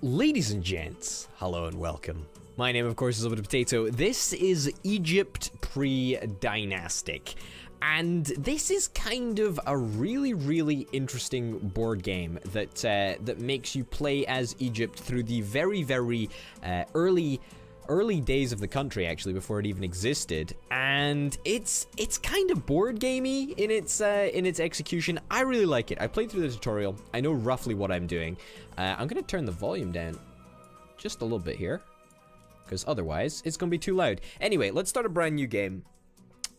Ladies and gents, hello and welcome. My name, of course, is Orbital Potato. This is Egypt pre-dynastic. And this is kind of a really, really interesting board game that uh, that makes you play as Egypt through the very, very uh, early early days of the country actually before it even existed and it's it's kind of board gamey in its uh, in its execution. I really like it. I played through the tutorial. I know roughly what I'm doing. Uh, I'm gonna turn the volume down just a little bit here because otherwise it's gonna be too loud. Anyway let's start a brand new game.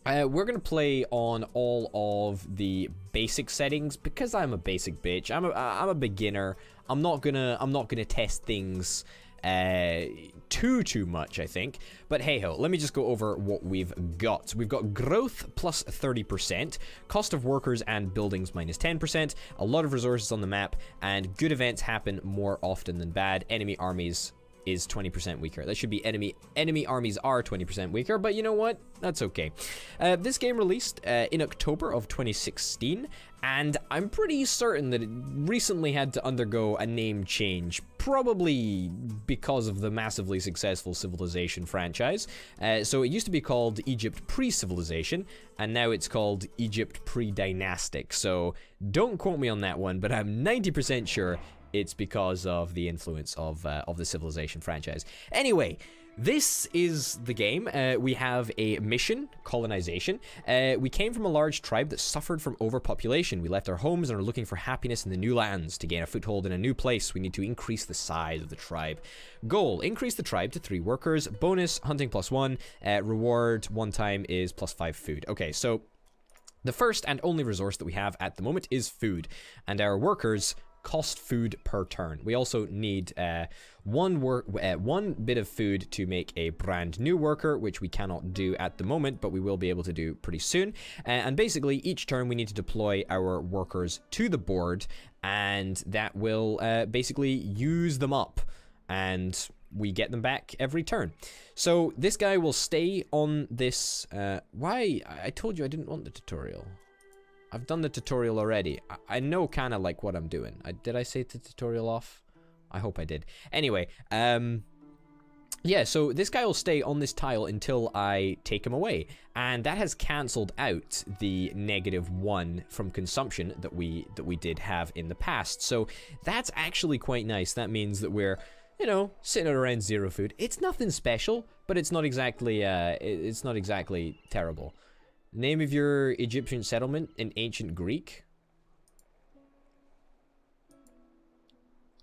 Uh, we're gonna play on all of the basic settings because I'm a basic bitch. I'm a I'm a beginner. I'm not gonna I'm not gonna test things uh, too, too much, I think. But hey ho, let me just go over what we've got. We've got growth plus 30%, cost of workers and buildings minus 10%, a lot of resources on the map, and good events happen more often than bad. Enemy armies is 20% weaker. That should be enemy enemy armies are 20% weaker, but you know what? That's okay. Uh, this game released uh, in October of 2016, and I'm pretty certain that it recently had to undergo a name change, probably because of the massively successful Civilization franchise. Uh, so it used to be called Egypt Pre-Civilization, and now it's called Egypt Pre-Dynastic. So don't quote me on that one, but I'm 90% sure it's because of the influence of uh, of the Civilization franchise. Anyway, this is the game. Uh, we have a mission, colonization. Uh, we came from a large tribe that suffered from overpopulation. We left our homes and are looking for happiness in the new lands. To gain a foothold in a new place, we need to increase the size of the tribe. Goal, increase the tribe to three workers. Bonus, hunting plus one. Uh, reward, one time is plus five food. Okay, so the first and only resource that we have at the moment is food, and our workers cost food per turn. We also need uh, one work, uh, one bit of food to make a brand new worker, which we cannot do at the moment, but we will be able to do pretty soon. Uh, and basically, each turn we need to deploy our workers to the board, and that will uh, basically use them up. And we get them back every turn. So this guy will stay on this. Uh, why? I told you I didn't want the tutorial. I've done the tutorial already. I, I know kind of like what I'm doing. I, did I say the tutorial off? I hope I did. Anyway, um... Yeah, so this guy will stay on this tile until I take him away. And that has cancelled out the negative one from consumption that we that we did have in the past. So that's actually quite nice. That means that we're, you know, sitting around zero food. It's nothing special, but it's not exactly uh it's not exactly terrible. Name of your Egyptian settlement in ancient Greek.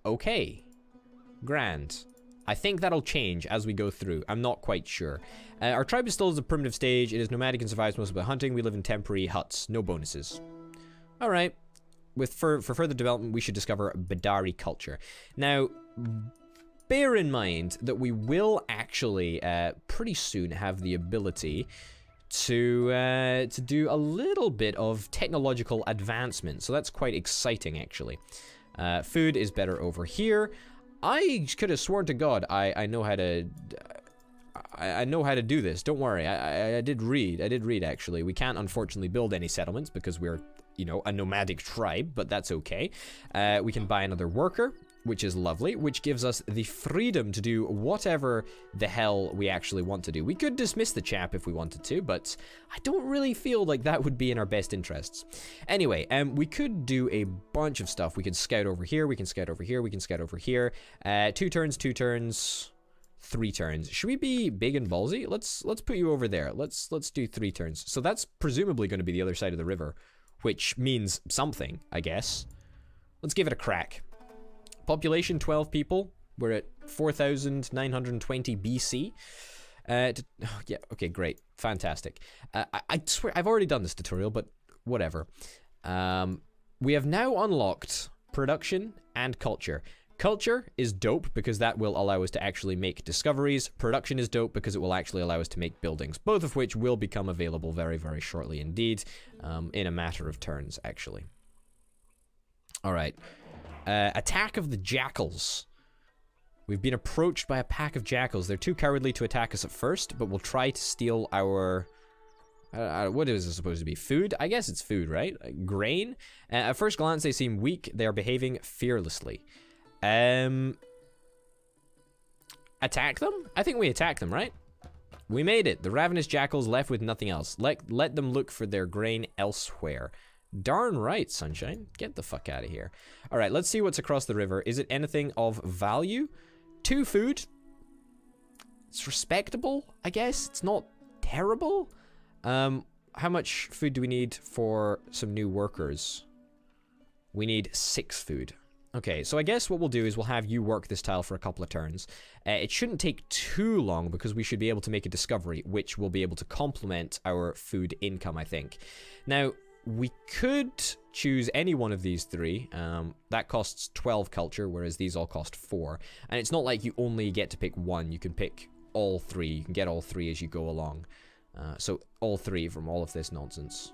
Okay. Grand. I think that'll change as we go through. I'm not quite sure. Uh, our tribe is still at a primitive stage. It is nomadic and survives mostly by hunting. We live in temporary huts. No bonuses. Alright. With for, for further development, we should discover Badari culture. Now, bear in mind that we will actually uh, pretty soon have the ability to uh, to do a little bit of technological advancement. So that's quite exciting, actually. Uh, food is better over here. I could have sworn to God I, I know how to... I, I know how to do this. Don't worry. I, I, I did read. I did read, actually. We can't, unfortunately, build any settlements because we're you know, a nomadic tribe, but that's okay. Uh, we can buy another worker which is lovely, which gives us the freedom to do whatever the hell we actually want to do. We could dismiss the chap if we wanted to, but I don't really feel like that would be in our best interests. Anyway, um, we could do a bunch of stuff. We can scout over here, we can scout over here, we can scout over here. Uh, two turns, two turns, three turns. Should we be big and ballsy? Let's let's put you over there. Let's let's do three turns. So that's presumably going to be the other side of the river, which means something, I guess. Let's give it a crack. Population 12 people. We're at 4,920 BC. Uh, oh, yeah, okay, great. Fantastic. Uh, I, I, swear, I've already done this tutorial, but whatever. Um, we have now unlocked production and culture. Culture is dope because that will allow us to actually make discoveries. Production is dope because it will actually allow us to make buildings, both of which will become available very, very shortly indeed, um, in a matter of turns, actually. All right. Uh, attack of the Jackals. We've been approached by a pack of jackals. They're too cowardly to attack us at first, but we'll try to steal our... Uh, what is it supposed to be? Food? I guess it's food, right? Uh, grain? Uh, at first glance, they seem weak. They are behaving fearlessly. Um, attack them? I think we attack them, right? We made it. The ravenous jackals left with nothing else. Let, let them look for their grain elsewhere. Darn right, Sunshine. Get the fuck out of here. All right, let's see what's across the river. Is it anything of value? Two food. It's respectable, I guess. It's not terrible. Um, how much food do we need for some new workers? We need six food. Okay, so I guess what we'll do is we'll have you work this tile for a couple of turns. Uh, it shouldn't take too long because we should be able to make a discovery, which will be able to complement our food income, I think. Now, we could choose any one of these three. Um, that costs 12 culture, whereas these all cost 4. And it's not like you only get to pick one. You can pick all three. You can get all three as you go along. Uh, so all three from all of this nonsense.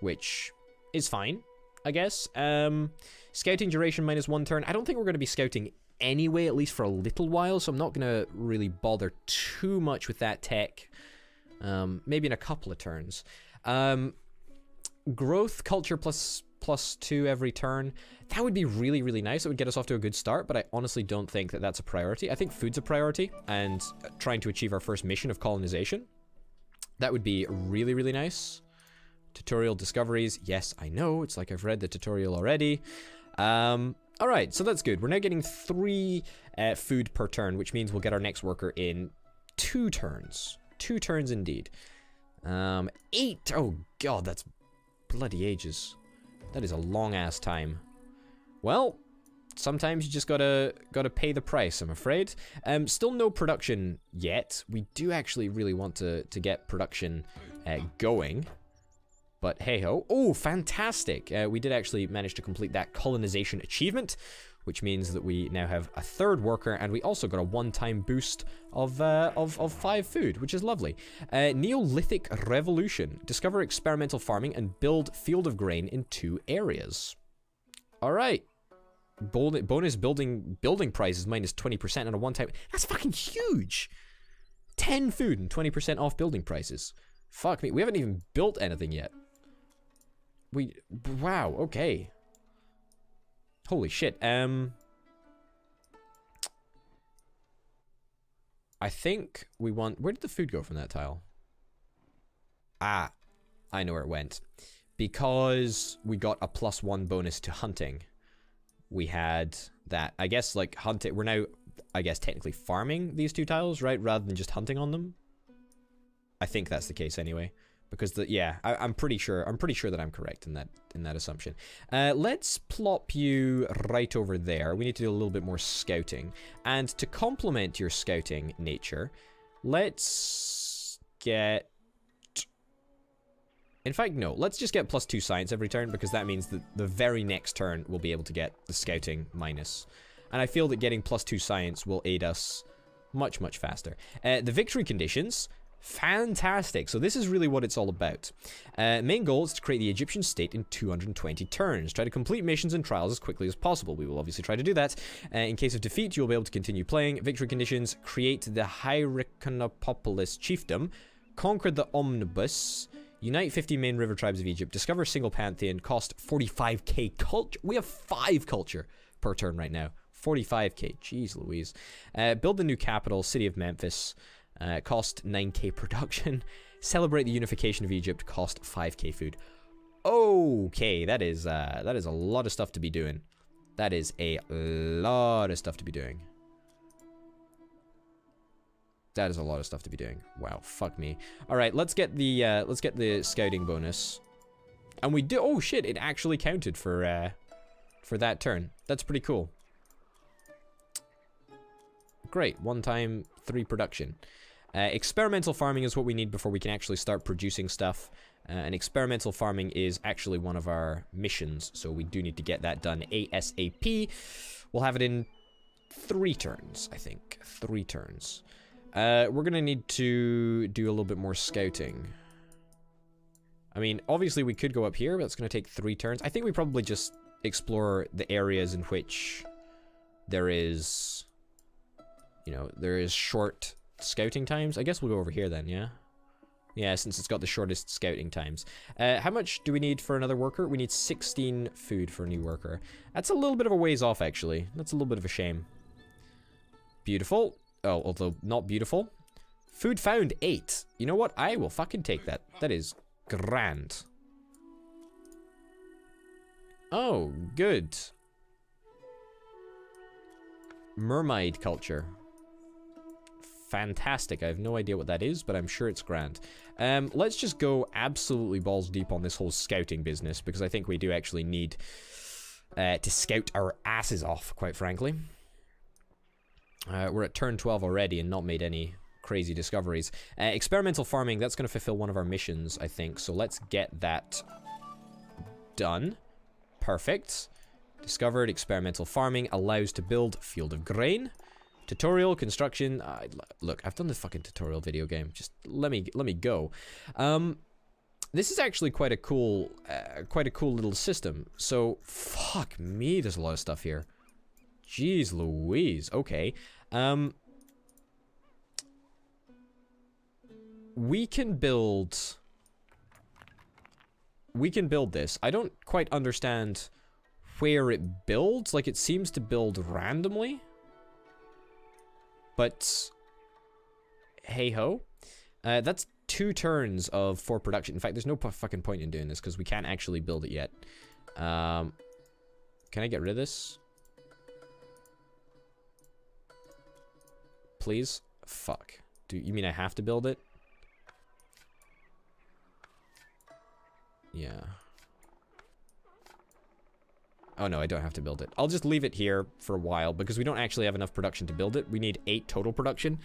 Which is fine, I guess. Um, scouting duration minus one turn. I don't think we're going to be scouting anyway, at least for a little while, so I'm not going to really bother too much with that tech. Um, maybe in a couple of turns. Um, growth, culture plus plus two every turn. That would be really, really nice. It would get us off to a good start, but I honestly don't think that that's a priority. I think food's a priority, and trying to achieve our first mission of colonization. That would be really, really nice. Tutorial discoveries. Yes, I know. It's like I've read the tutorial already. Um, all right, so that's good. We're now getting three uh, food per turn, which means we'll get our next worker in two turns. Two turns indeed. Um, eight. Oh, God, that's bloody ages. That is a long-ass time. Well, sometimes you just gotta gotta pay the price, I'm afraid. Um, still no production yet. We do actually really want to, to get production uh, going. But hey-ho. Oh, fantastic. Uh, we did actually manage to complete that colonization achievement, which means that we now have a third worker, and we also got a one-time boost of, uh, of, of five food, which is lovely. Uh, Neolithic Revolution. Discover experimental farming and build field of grain in two areas. All right. Bonus building building price is minus 20% on a one-time... That's fucking huge! 10 food and 20% off building prices. Fuck me, we haven't even built anything yet. We... Wow, okay. Holy shit. Um, I think we want... Where did the food go from that tile? Ah, I know where it went. Because we got a plus one bonus to hunting, we had that. I guess, like, hunting... We're now, I guess, technically farming these two tiles, right? Rather than just hunting on them. I think that's the case anyway because the yeah I, am pretty sure I'm pretty sure that I'm correct in that in that assumption. Uh, let's plop you right over there. We need to do a little bit more scouting, and to complement your scouting nature, let's get. In fact, no. Let's just get plus two science every turn because that means that the very next turn we'll be able to get the scouting minus. And I feel that getting plus two science will aid us much, much faster. Uh, the victory conditions Fantastic. So this is really what it's all about. Uh, main goal is to create the Egyptian state in 220 turns. Try to complete missions and trials as quickly as possible. We will obviously try to do that. Uh, in case of defeat, you'll be able to continue playing. Victory conditions, create the Hierakonpolis chiefdom, conquer the Ombos, Unite 50 main river tribes of Egypt. Discover single pantheon. Cost 45k culture. We have 5 culture per turn right now. 45k. Jeez Louise. Uh, build the new capital, city of Memphis. Uh, cost 9k production. Celebrate the unification of Egypt. Cost 5k food. Okay, that is uh, that is a lot of stuff to be doing. That is a lot of stuff to be doing. That is a lot of stuff to be doing. Wow, fuck me. All right, let's get the uh, let's get the scouting bonus. And we do. Oh shit! It actually counted for uh, for that turn. That's pretty cool. Great, one time three production. Uh, experimental farming is what we need before we can actually start producing stuff. Uh, and experimental farming is actually one of our missions, so we do need to get that done ASAP. We'll have it in three turns, I think. Three turns. Uh, we're gonna need to do a little bit more scouting. I mean, obviously we could go up here, but it's gonna take three turns. I think we probably just explore the areas in which there is, you know, there is short scouting times. I guess we'll go over here then, yeah? Yeah, since it's got the shortest scouting times. Uh, how much do we need for another worker? We need 16 food for a new worker. That's a little bit of a ways off, actually. That's a little bit of a shame. Beautiful. Oh, although not beautiful. Food found, eight. You know what? I will fucking take that. That is grand. Oh, good. Merimde culture. Fantastic. I have no idea what that is, but I'm sure it's grand. Um, let's just go absolutely balls deep on this whole scouting business, because I think we do actually need uh, to scout our asses off, quite frankly. Uh, we're at turn 12 already and not made any crazy discoveries. Uh, experimental farming, that's going to fulfill one of our missions, I think. So let's get that done. Perfect. Discovered experimental farming allows to build field of grain. Tutorial construction. Uh, look, I've done the fucking tutorial video game. Just let me let me go. Um, this is actually quite a cool, uh, quite a cool little system. So, fuck me, there's a lot of stuff here. Jeez Louise. Okay. Um, we can build... We can build this. I don't quite understand where it builds. Like, it seems to build randomly. But... Hey-ho. Uh, that's two turns of for production. In fact, there's no fucking point in doing this because we can't actually build it yet. Um, can I get rid of this? Please? Fuck. Do you mean I have to build it? Yeah. Oh no, I don't have to build it. I'll just leave it here for a while because we don't actually have enough production to build it. We need eight total production.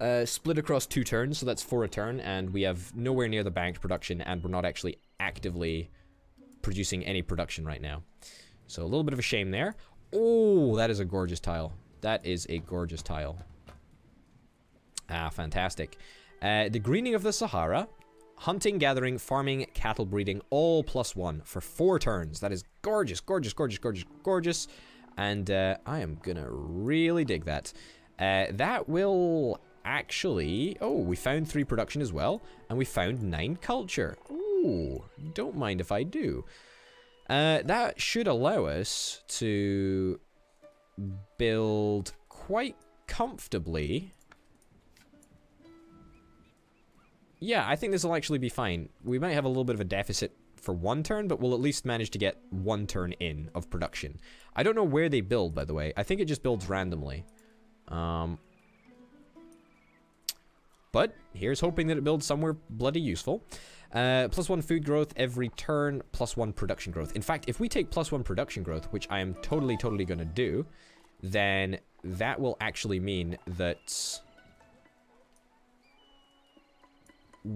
Uh, split across two turns, so that's four a turn, and we have nowhere near the banked production, and we're not actually actively producing any production right now. So a little bit of a shame there. Oh, that is a gorgeous tile. That is a gorgeous tile. Ah, fantastic. Uh, the greening of the Sahara. Hunting, gathering, farming, cattle breeding, all plus one for four turns. That is gorgeous, gorgeous, gorgeous, gorgeous, gorgeous. And uh, I am gonna really dig that. Uh, that will actually... Oh, we found three production as well. And we found nine culture. Ooh, don't mind if I do. Uh, that should allow us to build quite comfortably Yeah, I think this will actually be fine. We might have a little bit of a deficit for one turn, but we'll at least manage to get one turn in of production. I don't know where they build, by the way. I think it just builds randomly. Um, but here's hoping that it builds somewhere bloody useful. Uh, plus one food growth every turn, plus one production growth. In fact, if we take plus one production growth, which I am totally, totally going to do, then that will actually mean that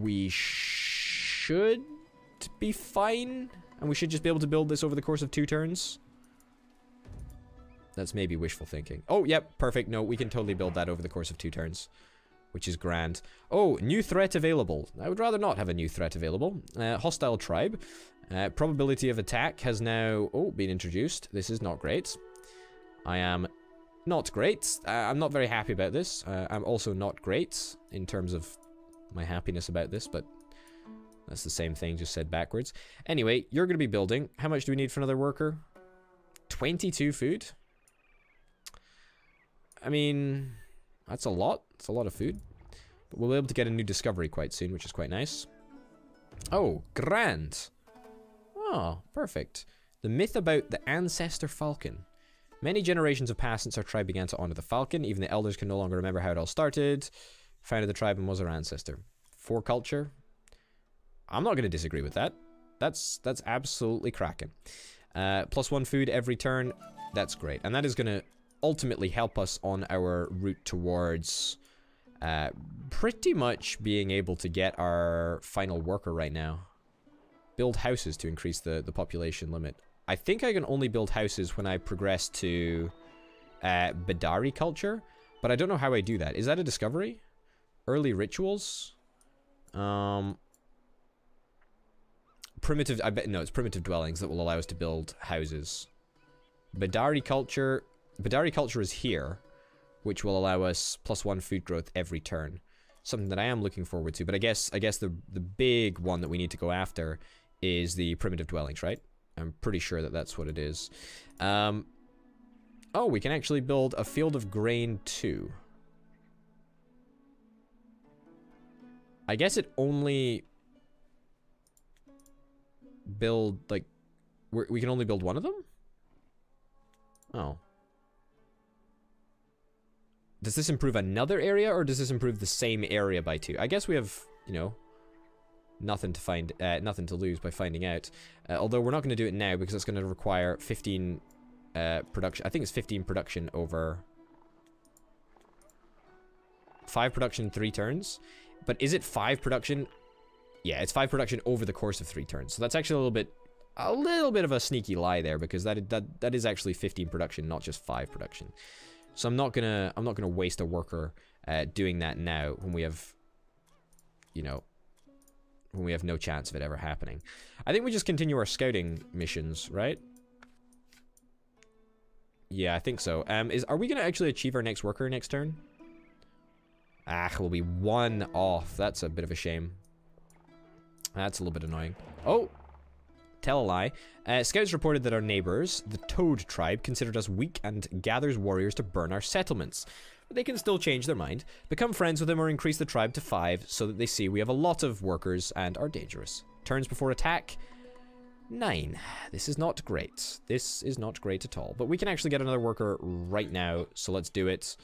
we should be fine. And we should just be able to build this over the course of two turns. That's maybe wishful thinking. Oh, yep, perfect. No, we can totally build that over the course of two turns. Which is grand. Oh, new threat available. I would rather not have a new threat available. Uh, hostile tribe. Uh, probability of attack has now, oh, been introduced. This is not great. I am not great. Uh, I'm not very happy about this. Uh, I'm also not great in terms of my happiness about this, but that's the same thing, just said backwards. Anyway, you're going to be building. How much do we need for another worker? 22 food? I mean, that's a lot. It's a lot of food. But we'll be able to get a new discovery quite soon, which is quite nice. Oh, grand. Oh, perfect. The myth about the ancestor falcon. Many generations have passed since our tribe began to honor the falcon. Even the elders can no longer remember how it all started founded the tribe and was our ancestor. For culture, I'm not going to disagree with that. That's that's absolutely cracking. Uh, plus one food every turn. That's great. And that is going to ultimately help us on our route towards uh, pretty much being able to get our final worker right now. Build houses to increase the, the population limit. I think I can only build houses when I progress to uh, Badari culture, but I don't know how I do that. Is that a discovery? Early rituals. Um, primitive, I bet, no, it's primitive dwellings that will allow us to build houses. Badari culture, Badari culture is here, which will allow us plus one food growth every turn. Something that I am looking forward to, but I guess, I guess the, the big one that we need to go after is the primitive dwellings, right? I'm pretty sure that that's what it is. Um, Oh, we can actually build a field of grain too. I guess it only build like we can only build one of them. Oh. Does this improve another area or does this improve the same area by two? I guess we have, you know, nothing to find, uh, nothing to lose by finding out. Uh, although we're not going to do it now because it's going to require 15 uh, production. I think it's 15 production over five production, three turns. But is it five production? Yeah, it's five production over the course of three turns. So that's actually a little bit, a little bit of a sneaky lie there because that that that is actually 15 production, not just five production. So I'm not gonna I'm not gonna waste a worker uh, doing that now when we have, you know, when we have no chance of it ever happening. I think we just continue our scouting missions, right? Yeah, I think so. Um, is are we gonna actually achieve our next worker next turn? Ah, we'll be one off. That's a bit of a shame. That's a little bit annoying. Oh, tell a lie. Uh, scouts reported that our neighbors, the Toad tribe, considered us weak and gathers warriors to burn our settlements. But they can still change their mind, become friends with them, or increase the tribe to five so that they see we have a lot of workers and are dangerous. Turns before attack. Nine. This is not great. This is not great at all. But we can actually get another worker right now, so let's do it.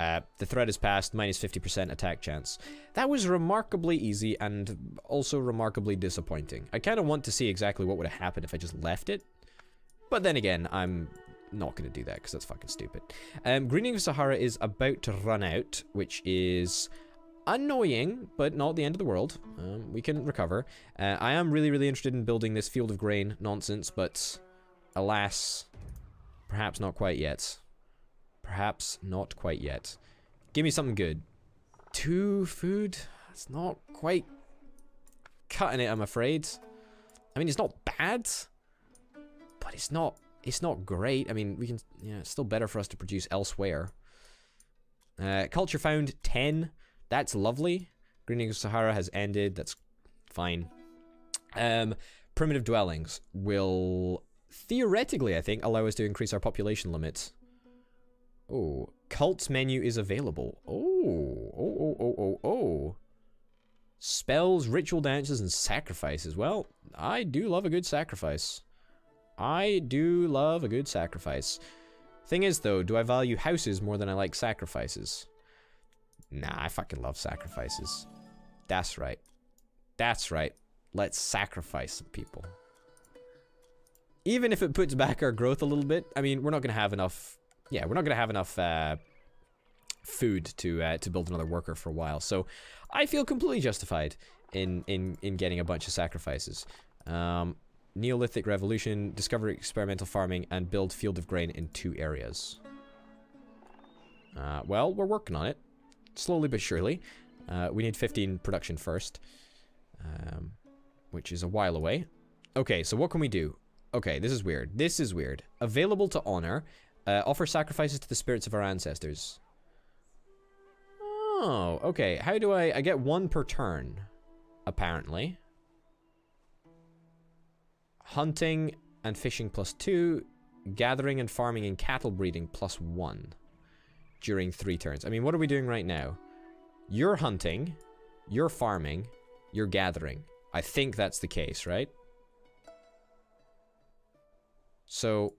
Uh, the threat is passed, minus 50% attack chance. That was remarkably easy and also remarkably disappointing. I kind of want to see exactly what would have happened if I just left it. But then again, I'm not going to do that because that's fucking stupid. Um, Greening of Sahara is about to run out, which is annoying, but not the end of the world. Um, we can recover. Uh, I am really, really interested in building this field of grain nonsense, but alas, perhaps not quite yet. Perhaps not quite yet. Give me something good. Two food? It's not quite cutting it, I'm afraid. I mean, it's not bad, but it's not it's not great. I mean, we can, yeah, it's still better for us to produce elsewhere. Uh, culture found 10. That's lovely. Greening of Sahara has ended. That's fine. Um, primitive dwellings will theoretically, I think, allow us to increase our population limits. Oh, cults menu is available. Oh, oh, oh, oh, oh, oh. Spells, ritual dances, and sacrifices. Well, I do love a good sacrifice. I do love a good sacrifice. Thing is, though, do I value houses more than I like sacrifices? Nah, I fucking love sacrifices. That's right. That's right. Let's sacrifice some people. Even if it puts back our growth a little bit, I mean, we're not going to have enough yeah, we're not going to have enough uh, food to uh, to build another worker for a while. So I feel completely justified in in in getting a bunch of sacrifices. Um, Neolithic Revolution, discover experimental farming, and build field of grain in two areas. Uh, well, we're working on it, slowly but surely. Uh, we need 15 production first, um, which is a while away. Okay, so what can we do? Okay, this is weird. This is weird. Available to honor. Uh, offer sacrifices to the spirits of our ancestors. Oh, okay. How do I... I get one per turn, apparently. Hunting and fishing plus two. Gathering and farming and cattle breeding plus one. During three turns. I mean, what are we doing right now? You're hunting. You're farming. You're gathering. I think that's the case, right? So,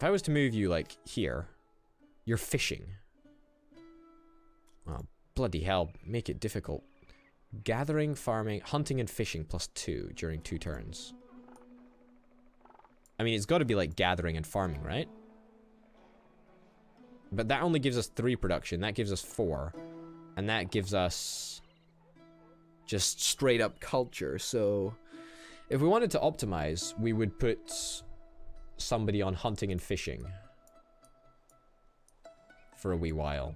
if I was to move you, like, here, you're fishing. Oh, bloody hell, make it difficult. Gathering, farming, hunting and fishing plus two during two turns. I mean, it's got to be like gathering and farming, right? But that only gives us three production. That gives us four. And that gives us just straight up culture. So if we wanted to optimize, we would put somebody on hunting and fishing for a wee while.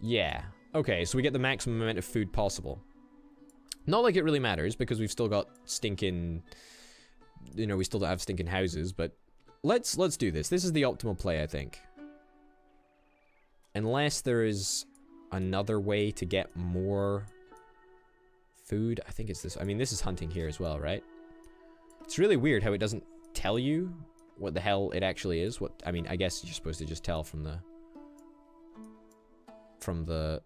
Yeah. Okay, so we get the maximum amount of food possible. Not like it really matters, because we've still got stinking... You know, we still don't have stinking houses, but... Let's, let's do this. This is the optimal play, I think. Unless there is another way to get more food. I think it's this. I mean, this is hunting here as well, right? It's really weird how it doesn't tell you what the hell it actually is. What I mean, I guess you're supposed to just tell from the from the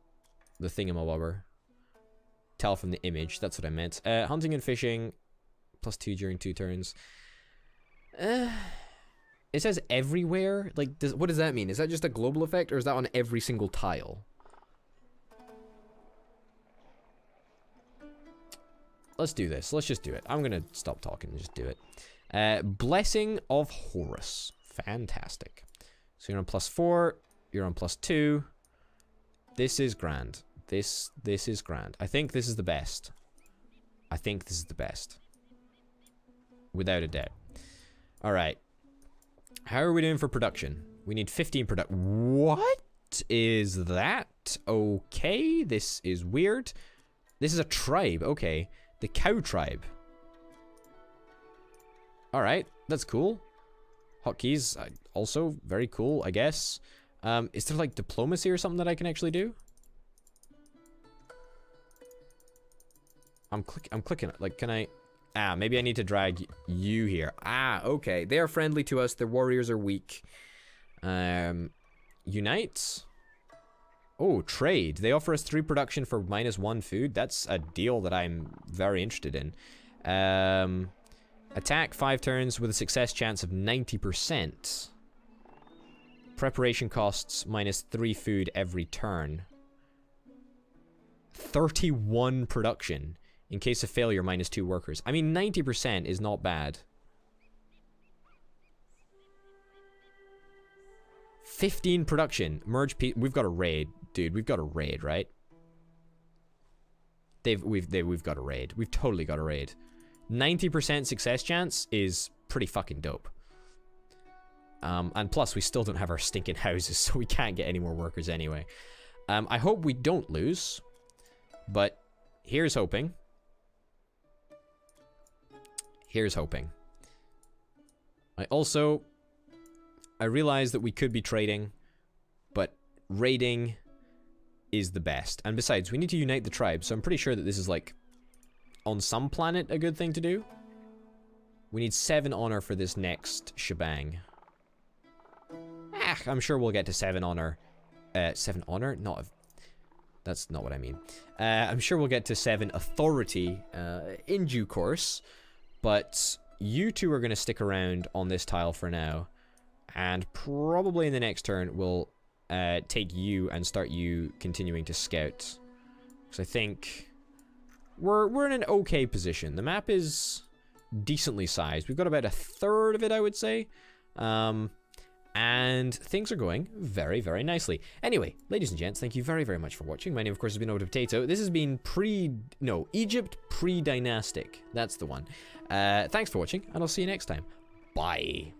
the thingamabobber. Tell from the image. That's what I meant. Uh, hunting and fishing, plus two during two turns. Uh, it says everywhere. Like, does, what does that mean? Is that just a global effect, or is that on every single tile? Let's do this. Let's just do it. I'm gonna stop talking and just do it. Uh, Blessing of Horus. Fantastic. So you're on plus four. You're on plus two. This is grand. This this is grand. I think this is the best. I think this is the best. Without a doubt. Alright. How are we doing for production? We need 15 product. What is that? Okay, this is weird. This is a tribe. Okay. The cow tribe. Alright, that's cool. Hotkeys, uh, also very cool, I guess. Um, is there like diplomacy or something that I can actually do? I'm click I'm clicking it. Like, can I? Ah, maybe I need to drag you here. Ah, okay. They are friendly to us. Their warriors are weak. Um, unite. Oh, trade. They offer us three production for minus one food. That's a deal that I'm very interested in. Um, attack five turns with a success chance of 90%. Preparation costs minus three food every turn. 31 production. In case of failure, minus two workers. I mean, 90% is not bad. 15 production. Merge We've got a raid. Dude, we've got a raid, right? They've, we've, they, we've got a raid. We've totally got a raid. 90% success chance is pretty fucking dope. Um, and plus, we still don't have our stinking houses, so we can't get any more workers anyway. Um, I hope we don't lose. But here's hoping. Here's hoping. I also... I realize that we could be trading, but raiding is the best. And besides, we need to unite the tribes, so I'm pretty sure that this is like, on some planet, a good thing to do. We need 7 honor for this next shebang. Ah, I'm sure we'll get to 7 honor. Uh, 7 honor? Not that's not what I mean. Uh, I'm sure we'll get to 7 authority uh, in due course. But you two are going to stick around on this tile for now. And probably in the next turn, we'll uh, take you and start you continuing to scout. Because I think we're, we're in an okay position. The map is decently sized. We've got about a third of it, I would say. Um, and things are going very, very nicely. Anyway, ladies and gents, thank you very, very much for watching. My name, of course, has been Orbital Potato. This has been pre... No, Egypt pre-dynastic. That's the one. Uh, thanks for watching, and I'll see you next time. Bye.